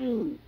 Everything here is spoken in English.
Mm.